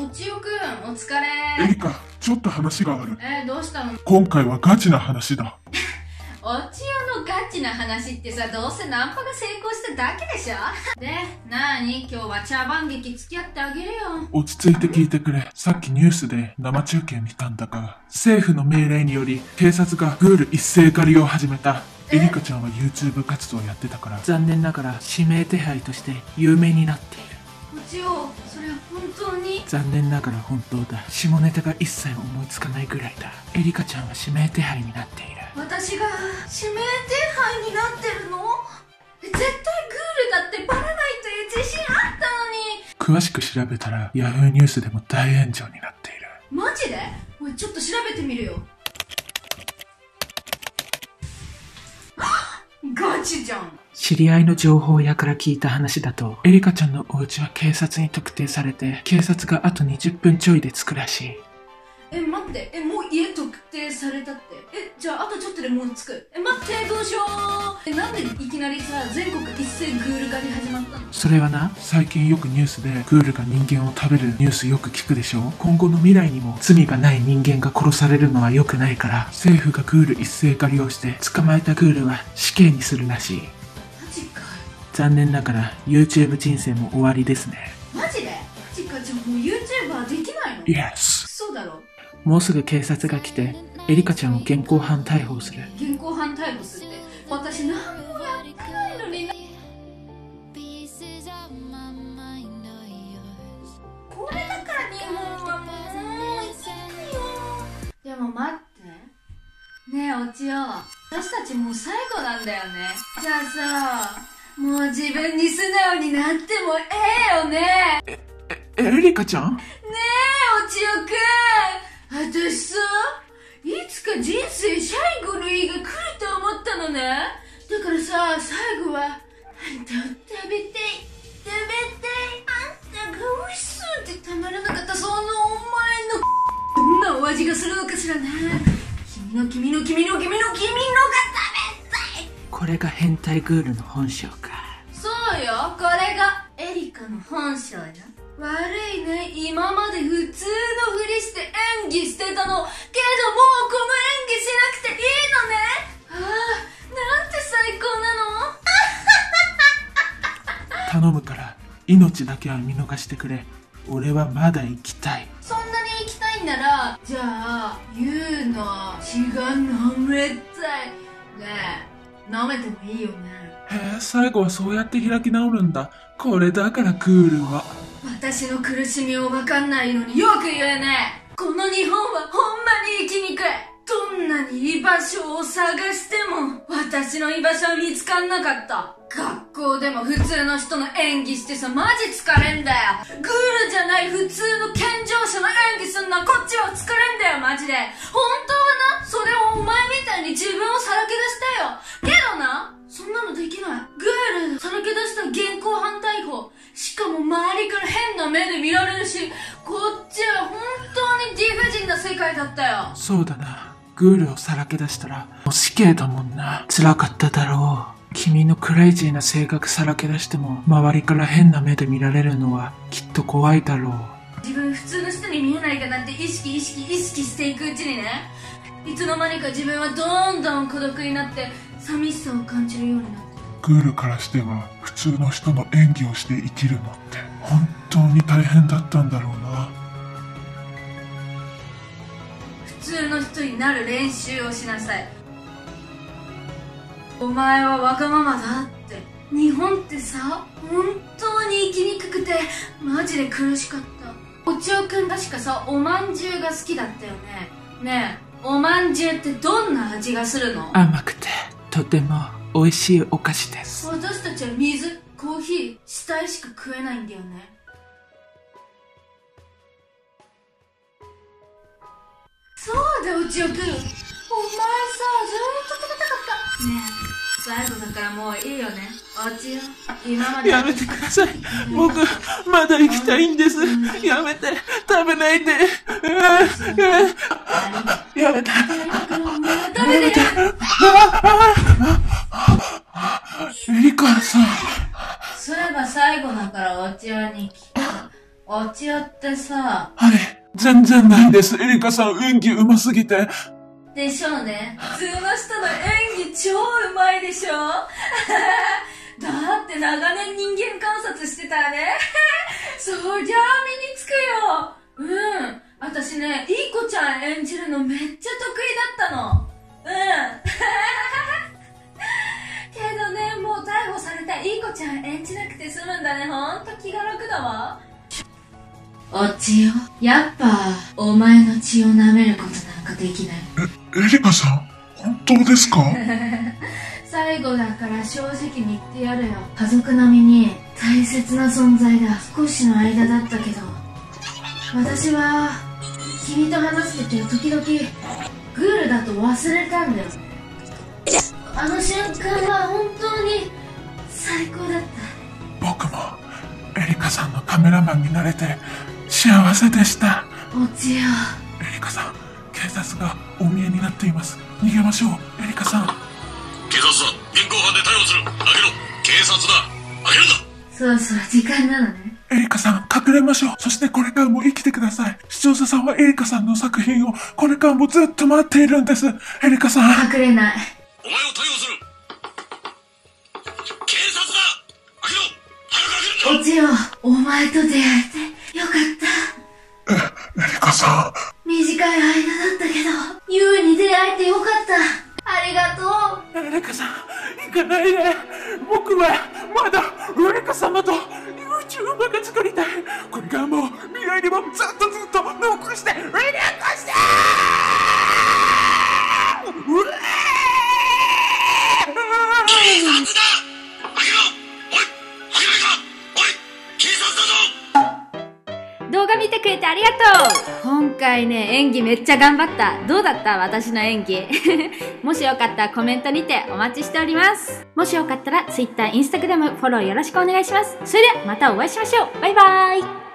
おちよくん、お疲れ。エリカ、ちょっと話がある。えー、どうしたの今回はガチな話だ。おちよのガチな話ってさ、どうせナンパが成功しただけでしょで、なーに今日は茶番劇付き合ってあげるよ。落ち着いて聞いてくれ。さっきニュースで生中継見たんだが、政府の命令により警察がグール一斉狩りを始めた。エリカちゃんは YouTube 活動やってたから、残念ながら指名手配として有名になっているちよ、それは本当に。残念ながら本当だ。下ネタが一切思いつかないぐらいだ。エリカちゃんは指名手配になっている。私が指名手配になってるの？え絶対グールだってバレないという自信あったのに。詳しく調べたら Yahoo ニュースでも大炎上になっている。マジで？おいちょっと調べてみるよ。ガチじゃん知り合いの情報屋から聞いた話だとエリカちゃんのお家は警察に特定されて警察があと20分ちょいで着くらしい。え待って。えもう家特定されたって。えじゃああとちょっとでもう着く。え待ってどうしよう。えなんでいきなりさ全国一斉グール狩り始まったの？それはな最近よくニュースでグールが人間を食べるニュースよく聞くでしょ？今後の未来にも罪がない人間が殺されるのは良くないから政府がグール一斉狩りをして捕まえたグールは死刑にするらしい残念ながら YouTube 人生も終わりですね。マジで？マジかじゃあもう YouTuber できないの？Yes そうだろ？もうすぐ警察が来てエリカちゃんを現行犯逮捕する。現行犯逮捕するって？私何もやってないのに.これだから日本はもう行くよ。でも待って。ねえおちよ私たちもう最後なんだよね。じゃあさもう自分に素直になってもええよね。エリカちゃん？ねえおちよくん。私さいつか人生最後の日が来ると思ったのね。だからさ最後はあんたを食べたい食べたいあんたが美味しそうでたまらなかったそのお前のどんなお味がするのかしらね。君の君の君の君の君のが食べたい。これが変態グールの本性かエリカの本性よ。悪いね。今まで普通のふりして演技してたの。けどもうこの演技しなくていいのね。ああなんて最高なの。頼むから命だけは見逃してくれ。俺はまだ生きたい。そんなに行きたいんならじゃあユウの血が飲めたい。ねえ飲めてもいいよねへえ最後はそうやって開き直るんだ。これだからクールは。私の苦しみを分かんないのによく言えねえ。この日本はほんまに生きにくい。どんなに居場所を探しても私の居場所は見つかんなかった。学校でも普通の人の演技してさマジ疲れんだよ。グールじゃない普通の健常者の演技すんのはこっちは疲れんだよマジで。本当はなそれをお前みたいに自分をさらけ出したよそうだな。グールをさらけ出したらもう死刑だもんな。辛かっただろう。君のクレイジーな性格さらけ出しても周りから変な目で見られるのはきっと怖いだろう。自分普通の人に見えないかなんて意識意識意識していくうちにね。いつの間にか自分はどんどん孤独になって寂しさを感じるようになって。グールからしては普通の人の演技をして生きるのって本当に大変だったんだろうな通の人になる練習をしなさい。お前はわがままだって。日本ってさ本当に生きにくくてマジで苦しかった。おちおくん確かさおまんじゅうが好きだったよね。ねえおまんじゅうってどんな味がするの？甘くてとても美味しいお菓子です。私たちは水コーヒー死体しか食えないんだよねそうちおくんお前さずーっと食べたかった。ねえ。最後だからもういいよね。おちよ今まで。やめてください。僕まだ生きたいんです。やめて。食べないで。やめて。食べて。よエリカさんそういえば最後だからおちよに聞くお千代ってさ、はい。全然ないです。エリカさん演技上手すぎて。でしょうね。普通の人の演技超うまいでしょ だって長年人間観察してたらね。そりゃあ身につくよ。うん。私ね、いい子ちゃん演じるのめっちゃ得意だったの。うん。けどね、もう逮捕されたいい子ちゃん演じなくて済むんだね。ほんと気が楽だわ。お千代、やっぱ、お前の血を舐めることなんかできない。エリカさん本当ですか？最後だから正直に言ってやるよ。家族並みに大切な存在だ少しの間だったけど。私は君と話してて時々グールだと忘れたんだよ。あの瞬間は本当に最高だった。僕もエリカさんのカメラマンになれて幸せでした。お千代エリカさん、警察がお見えになっています。逃げましょう、エリカさん。警察だ現行犯で逮捕する開けろ警察だ開けるんだそろそろ時間なのねエリカさん、隠れましょう。そしてこれからも生きてください。視聴者さんはエリカさんの作品をこれからもずっと待っているんです。エリカさん。隠れないお前を逮捕する警察だ開けろ早く開けるんだお千代お前と出会えてよかった。エリカさ。短い間だありがとう今回ね、演技めっちゃ頑張った。どうだった？私の演技。もしよかったらコメントにてお待ちしております。もしよかったら Twitter、Instagram フォローよろしくお願いします。それではまたお会いしましょうバイバーイ